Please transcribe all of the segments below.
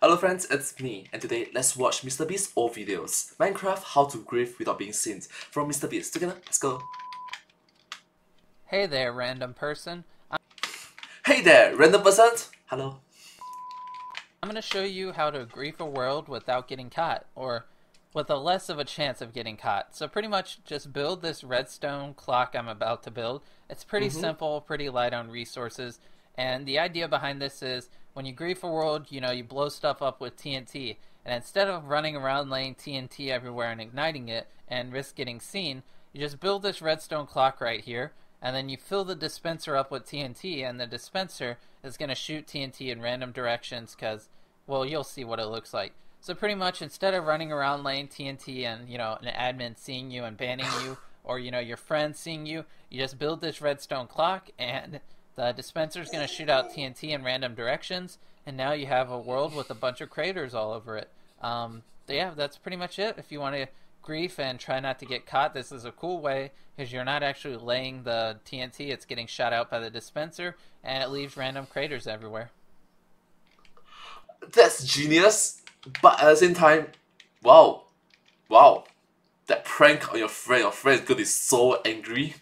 Hello friends, it's me, and today let's watch MrBeast's old videos. Minecraft How to Grief Without Being Seen from MrBeast. Together, let's go. Hey there, random person. I'm, Hey there, random person! Hello. I'm gonna show you how to grief a world without getting caught, or with a less of a chance of getting caught. So pretty much just build this redstone clock I'm about to build. It's pretty Mhm. simple, pretty light on resources, and the idea behind this is when you grief a world, you know, you blow stuff up with TNT, and instead of running around laying TNT everywhere and igniting it and risk getting seen, you just build this redstone clock right here, and then you fill the dispenser up with TNT, and the dispenser is going to shoot TNT in random directions because, well, you'll see what it looks like. So pretty much, instead of running around laying TNT and you know an admin seeing you and banning you, or you know your friends seeing you, you just build this redstone clock, and the dispenser is going to shoot out TNT in random directions, and now you have a world with a bunch of craters all over it. Um, yeah, that's pretty much it. If you want to grief and try not to get caught, this is a cool way because you're not actually laying the TNT; it's getting shot out by the dispenser, and it leaves random craters everywhere. That's genius, but at the same time, wow. Wow. That prank on your friend, your friend is gonna be so angry.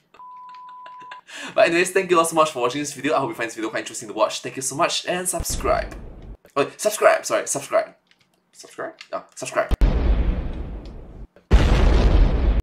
But anyways, thank you all so much for watching this video. I hope you find this video quite interesting to watch. Thank you so much and subscribe. Oh, wait, subscribe, sorry, subscribe. Subscribe? Yeah, subscribe.